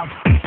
out.